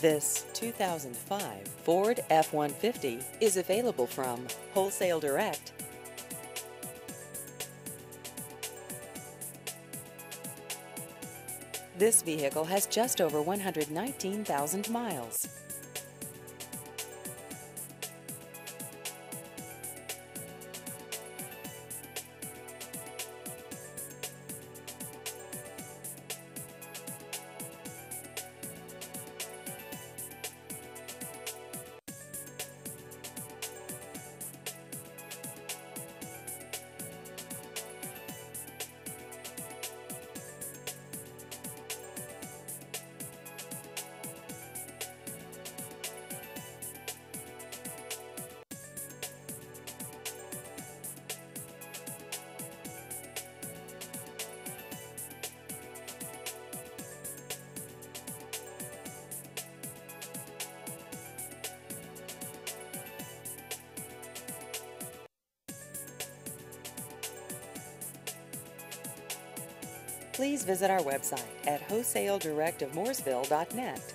This 2005 Ford F-150 is available from Wholesale Direct. This vehicle has just over 119,000 miles. Please visit our website at wholesaledirectofmooresville.net.